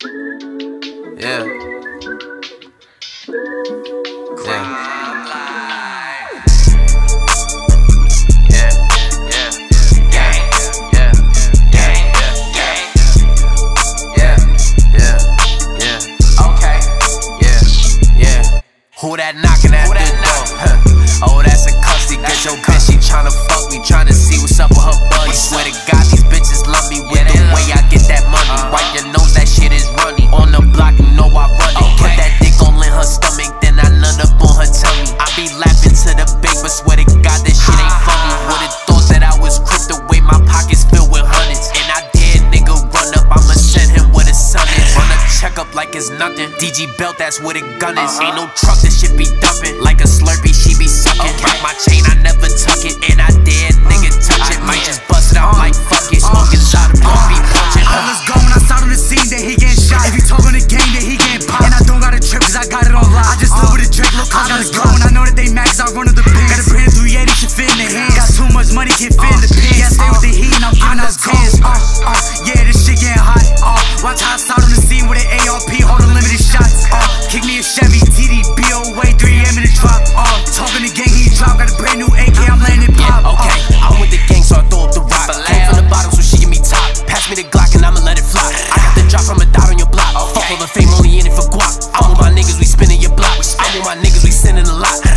Yeah. yeah. yeah. yeah. Okay. Who that knocking at the door? Huh. Oh, that big, but swear to God, this shit ain't funny. Would've thought that I was crypto, away, my pockets filled with hundreds. And I did, nigga, run up, I'ma send him where the sun is. Run a checkup like it's nothing. DG belt, that's where the gun is. Ain't no truck, this shit be dumping. Like a slurpee, she be get Philippines. Yeah, stay with the heat, and I'm giving us tens. Uh, uh, yeah, this shit getting hot. Uh, watch how I start on the scene with an ARP, hold unlimited shots. Uh, kick me a Chevy, TD, BOA, 3M in the drop. Uh, talking the gang, he drop, got a brand new AK, I'm landing pop. Yeah, okay, uh, I'm with the gang, so I throw up the rock. Came from the bottom, so she give me top. Pass me the Glock, and I'ma let it fly. I got the drop from a dot on your block. Okay. Fuck all the fame, only in it for guap. I want my niggas, we spinning your block. I want my niggas, we sending a lot.